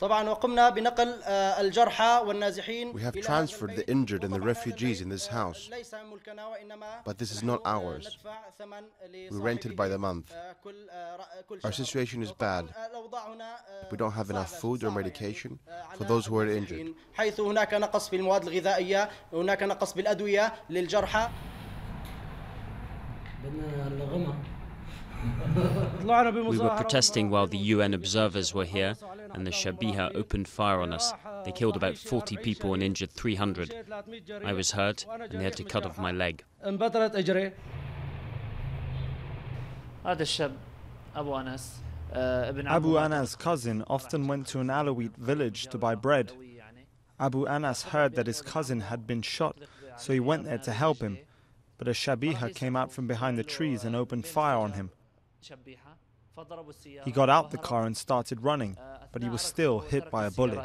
طبعا وقمنا بنقل الجرحى والنازحين We have transferred the injured and the refugees in this house, but this is not ours. We rented by the month. Our situation is bad. We don't have enough food or medication for those who are injured. حيث هناك نقص في المواد الغذائية هناك نقص بالأدوية للجرحى We were protesting while the UN observers were here, and the Shabiha opened fire on us. They killed about 40 people and injured 300. I was hurt, and they had to cut off my leg. Abu Anas' cousin often went to an Alawite village to buy bread. Abu Anas heard that his cousin had been shot, so he went there to help him. But a Shabiha came out from behind the trees and opened fire on him. He got out the car and started running, but he was still hit by a bullet.